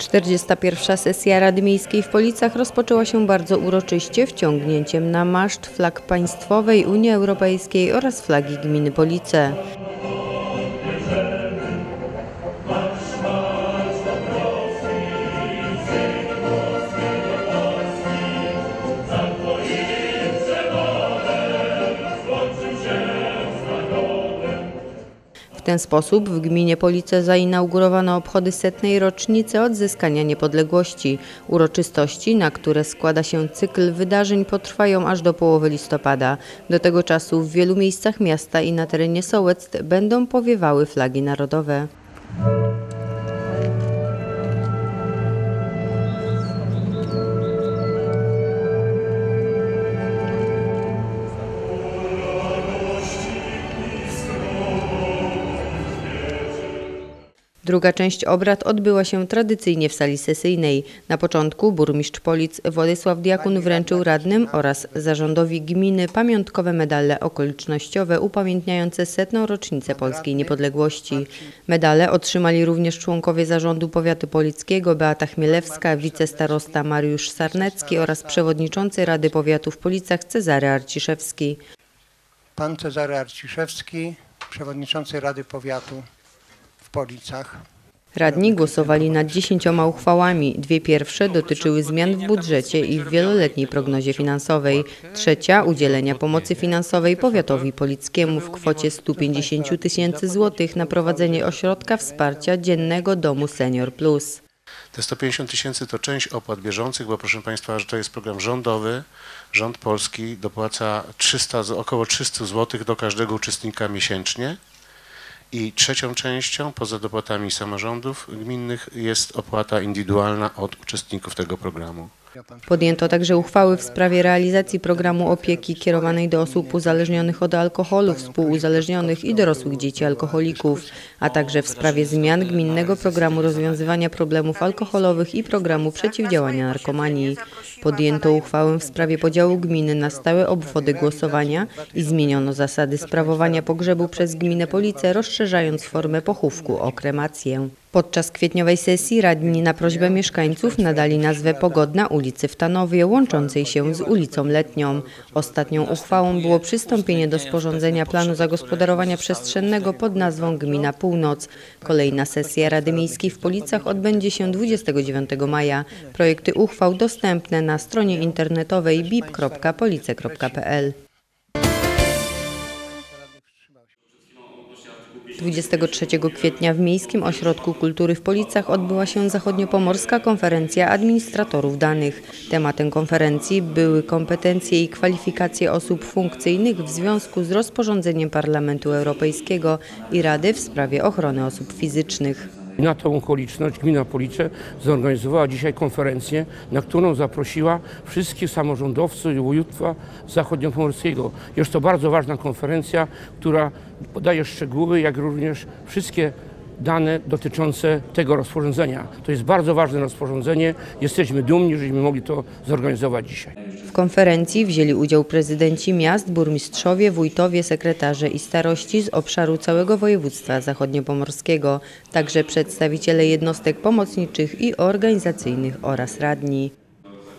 41. sesja Rady Miejskiej w Policach rozpoczęła się bardzo uroczyście wciągnięciem na maszt flag państwowej Unii Europejskiej oraz flagi gminy Police. Ten sposób w gminie Police zainaugurowano obchody setnej rocznicy odzyskania niepodległości. Uroczystości, na które składa się cykl wydarzeń, potrwają aż do połowy listopada. Do tego czasu w wielu miejscach miasta i na terenie Sołectw będą powiewały flagi narodowe. Druga część obrad odbyła się tradycyjnie w sali sesyjnej. Na początku burmistrz Polic Władysław Diakun wręczył radnym oraz zarządowi gminy pamiątkowe medale okolicznościowe upamiętniające setną rocznicę polskiej niepodległości. Medale otrzymali również członkowie zarządu powiatu polickiego Beata Chmielewska, wicestarosta Mariusz Sarnecki oraz przewodniczący Rady Powiatu w Policach Cezary Arciszewski. Pan Cezary Arciszewski, przewodniczący Rady Powiatu w Policach. Radni głosowali nad dziesięcioma uchwałami. Dwie pierwsze dotyczyły zmian w budżecie i w wieloletniej prognozie finansowej. Trzecia udzielenia pomocy finansowej powiatowi polickiemu w kwocie 150 tysięcy złotych na prowadzenie ośrodka wsparcia dziennego domu Senior Plus. Te 150 tysięcy to część opłat bieżących, bo proszę Państwa, że to jest program rządowy. Rząd polski dopłaca 300, z- około 300 zł do każdego uczestnika miesięcznie. I trzecią częścią, poza dopłatami samorządów gminnych, jest opłata indywidualna od uczestników tego programu. Podjęto także uchwały w sprawie realizacji programu opieki kierowanej do osób uzależnionych od alkoholu, współuzależnionych i dorosłych dzieci alkoholików, a także w sprawie zmian gminnego programu rozwiązywania problemów alkoholowych i programu przeciwdziałania narkomanii. Podjęto uchwałę w sprawie podziału gminy na stałe obwody głosowania i zmieniono zasady sprawowania pogrzebu przez gminę Police, rozszerzając formę pochówku o kremację. Podczas kwietniowej sesji radni na prośbę mieszkańców nadali nazwę Pogodna ulicy w Tanowie, łączącej się z ulicą Letnią. Ostatnią uchwałą było przystąpienie do sporządzenia planu zagospodarowania przestrzennego pod nazwą Gmina Północ. Kolejna sesja Rady Miejskiej w Policach odbędzie się 29 maja. Projekty uchwał dostępne na stronie internetowej bip.police.pl. 23 kwietnia w Miejskim Ośrodku Kultury w Policach odbyła się zachodniopomorska konferencja administratorów danych. Tematem konferencji były kompetencje i kwalifikacje osób funkcyjnych w związku z rozporządzeniem Parlamentu Europejskiego i Rady w sprawie ochrony osób fizycznych. Na tą okoliczność gmina Police zorganizowała dzisiaj konferencję, na którą zaprosiła wszystkich samorządowców i województwa zachodniopomorskiego. Jest to bardzo ważna konferencja, która podaje szczegóły, jak również wszystkie dane dotyczące tego rozporządzenia. To jest bardzo ważne rozporządzenie. Jesteśmy dumni, żeśmy mogli to zorganizować dzisiaj. W konferencji wzięli udział prezydenci miast, burmistrzowie, wójtowie, sekretarze i starości z obszaru całego województwa zachodniopomorskiego, także przedstawiciele jednostek pomocniczych i organizacyjnych oraz radni.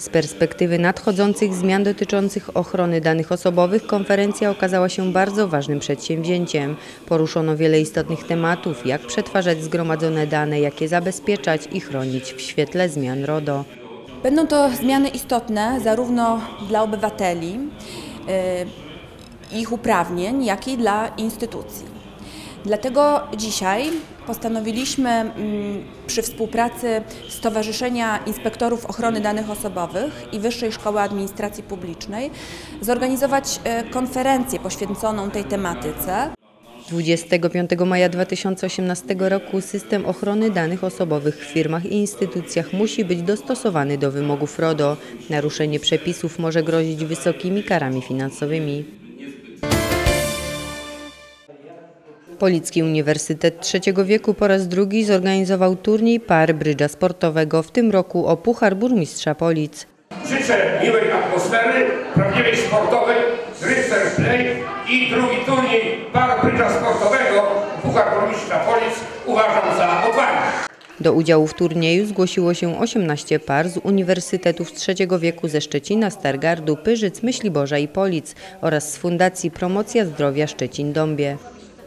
Z perspektywy nadchodzących zmian dotyczących ochrony danych osobowych konferencja okazała się bardzo ważnym przedsięwzięciem. Poruszono wiele istotnych tematów, jak przetwarzać zgromadzone dane, jak je zabezpieczać i chronić w świetle zmian RODO. Będą to zmiany istotne zarówno dla obywateli, y, ich uprawnień, jak i dla instytucji. Dlatego dzisiaj postanowiliśmy mm, przy współpracy Stowarzyszenia Inspektorów Ochrony Danych Osobowych i Wyższej Szkoły Administracji Publicznej zorganizować y, konferencję poświęconą tej tematyce. 25 maja 2018 roku system ochrony danych osobowych w firmach i instytucjach musi być dostosowany do wymogów RODO. Naruszenie przepisów może grozić wysokimi karami finansowymi. Policki Uniwersytet Trzeciego Wieku po raz drugi zorganizował turniej par brydża sportowego, w tym roku o Puchar Burmistrza Polic. Życzę miłej atmosfery, prawdziwej sportowej, fair play i drugi turniej par brydża sportowego Puchar Burmistrza Polic uważam za otwarty. Do udziału w turnieju zgłosiło się 18 par z uniwersytetów trzeciego wieku ze Szczecina, Stargardu, Pyrzyc, Myśliborza i Polic oraz z Fundacji Promocja Zdrowia Szczecin-Dąbie.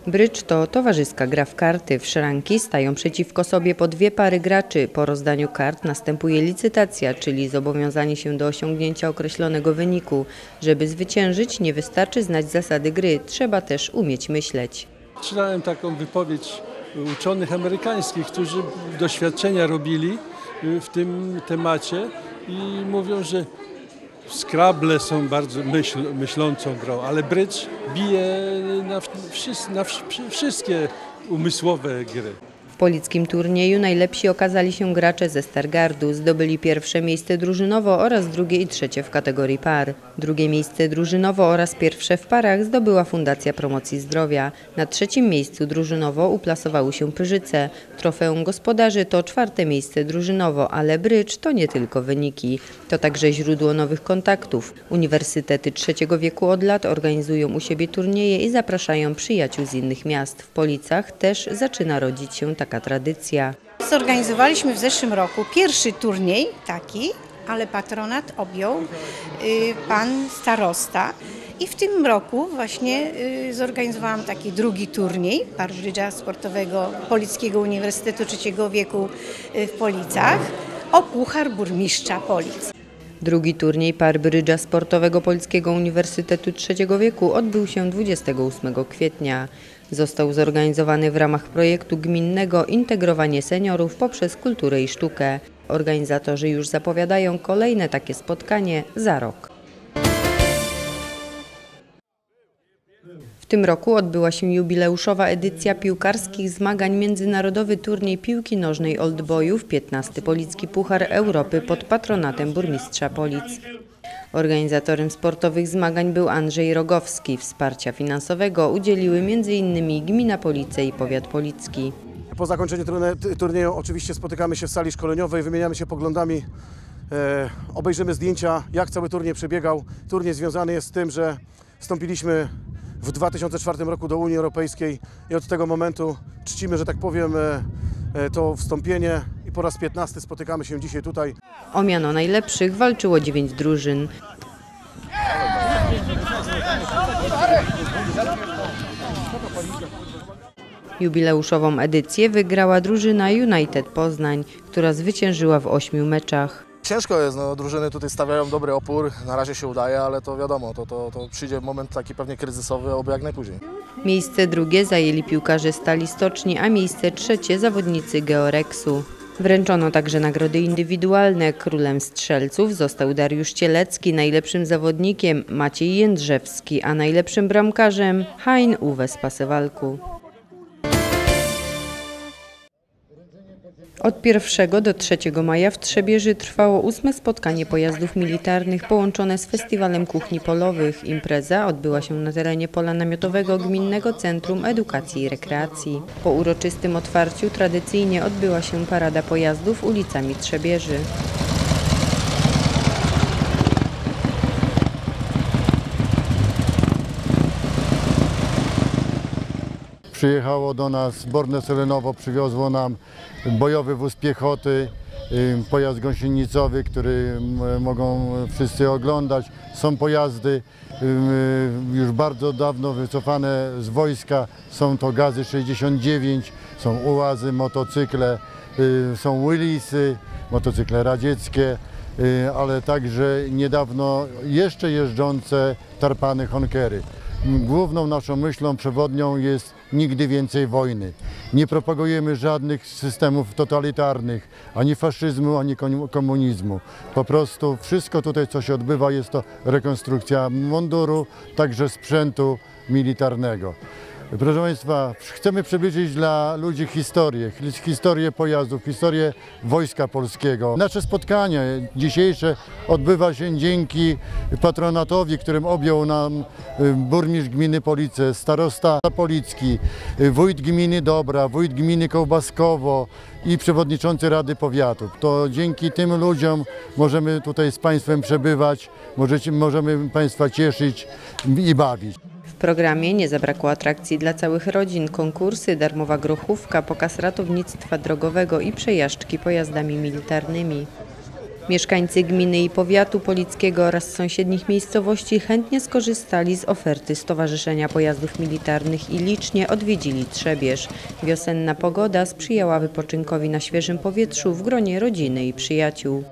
Brycz to towarzyska gra w karty. W szranki stają przeciwko sobie po dwie pary graczy. Po rozdaniu kart następuje licytacja, czyli zobowiązanie się do osiągnięcia określonego wyniku. Żeby zwyciężyć, nie wystarczy znać zasady gry, trzeba też umieć myśleć. Czytałem taką wypowiedź uczonych amerykańskich, którzy doświadczenia robili w tym temacie i mówią, że Scrabble są bardzo myśl, myślącą grą, ale bridge bije na, na wszy- wszystkie umysłowe gry. Polickim turnieju najlepsi okazali się gracze ze Stargardu. Zdobyli pierwsze miejsce drużynowo oraz drugie i trzecie w kategorii par. Drugie miejsce drużynowo oraz pierwsze w parach zdobyła Fundacja Promocji Zdrowia. Na trzecim miejscu drużynowo uplasowały się Pyrzyce. Trofeum gospodarzy to czwarte miejsce drużynowo, ale brycz to nie tylko wyniki. To także źródło nowych kontaktów. Uniwersytety trzeciego wieku od lat organizują u siebie turnieje i zapraszają przyjaciół z innych miast. W Policach też zaczyna rodzić się taka tradycja. Zorganizowaliśmy w zeszłym roku pierwszy turniej taki, ale patronat objął y, pan starosta. I w tym roku właśnie y, zorganizowałam taki drugi turniej parbrydża sportowego Polickiego Uniwersytetu Trzeciego Wieku y, w Policach o Puchar Burmistrza Polic. Drugi turniej par brydża sportowego Polskiego Uniwersytetu Trzeciego Wieku odbył się 28 kwietnia. Został zorganizowany w ramach projektu gminnego Integrowanie seniorów poprzez kulturę i sztukę. Organizatorzy już zapowiadają kolejne takie spotkanie za rok. W tym roku odbyła się jubileuszowa edycja piłkarskich zmagań Międzynarodowy Turniej Piłki Nożnej Oldboyów 15 Policki Puchar Europy pod patronatem burmistrza Polic. Organizatorem sportowych zmagań był Andrzej Rogowski. Wsparcia finansowego udzieliły m.in. Gmina Police i Powiat Policki. Po zakończeniu turnieju oczywiście spotykamy się w sali szkoleniowej, wymieniamy się poglądami, e, obejrzymy zdjęcia, jak cały turniej przebiegał. Turniej związany jest z tym, że wstąpiliśmy w 2004 roku do Unii Europejskiej i od tego momentu czcimy, że tak powiem, e, e, to wstąpienie po raz 15 spotykamy się dzisiaj tutaj. O miano najlepszych walczyło dziewięć drużyn. Jubileuszową edycję wygrała drużyna United Poznań, która zwyciężyła w ośmiu meczach. Ciężko jest, no, drużyny tutaj stawiają dobry opór, na razie się udaje, ale to wiadomo, to, to, to przyjdzie moment taki pewnie kryzysowy, oby jak najpóźniej. Miejsce drugie zajęli piłkarze Stali Stoczni, a miejsce trzecie zawodnicy Georeksu. Wręczono także nagrody indywidualne. Królem strzelców został Dariusz Cielecki, najlepszym zawodnikiem Maciej Jędrzewski, a najlepszym bramkarzem Hein Uwe z Pasewalku. Od 1 do 3 maja w Trzebieży trwało ósme spotkanie pojazdów militarnych połączone z Festiwalem Kuchni Polowych. Impreza odbyła się na terenie pola namiotowego Gminnego Centrum Edukacji i Rekreacji. Po uroczystym otwarciu tradycyjnie odbyła się parada pojazdów ulicami Trzebieży. Przyjechało do nas Zborne Selenowo, przywiozło nam bojowy wóz piechoty, y, pojazd gąsienicowy, który mogą wszyscy oglądać. Są pojazdy y, już bardzo dawno wycofane z wojska, są to gazy 69, są ułazy, motocykle, y, są Willisy, motocykle radzieckie, y, ale także niedawno jeszcze jeżdżące tarpany Honkery. Główną naszą myślą przewodnią jest nigdy więcej wojny. Nie propagujemy żadnych systemów totalitarnych, ani faszyzmu, ani komu- komunizmu. Po prostu wszystko tutaj, co się odbywa, jest to rekonstrukcja munduru, także sprzętu militarnego. Proszę Państwa, chcemy przybliżyć dla ludzi historię, hi- historię pojazdów, historię Wojska Polskiego. Nasze spotkanie dzisiejsze odbywa się dzięki patronatowi, którym objął nam y, burmistrz gminy Police, starosta Policki, y, wójt gminy Dobra, wójt gminy Kołbaskowo i przewodniczący Rady Powiatów. To dzięki tym ludziom możemy tutaj z Państwem przebywać, możecie, możemy Państwa cieszyć i bawić. Programie nie zabrakło atrakcji dla całych rodzin, konkursy, darmowa grochówka, pokaz ratownictwa drogowego i przejażdżki pojazdami militarnymi. Mieszkańcy gminy i powiatu polickiego oraz sąsiednich miejscowości chętnie skorzystali z oferty Stowarzyszenia Pojazdów Militarnych i licznie odwiedzili Trzebież. Wiosenna pogoda sprzyjała wypoczynkowi na świeżym powietrzu w gronie rodziny i przyjaciół.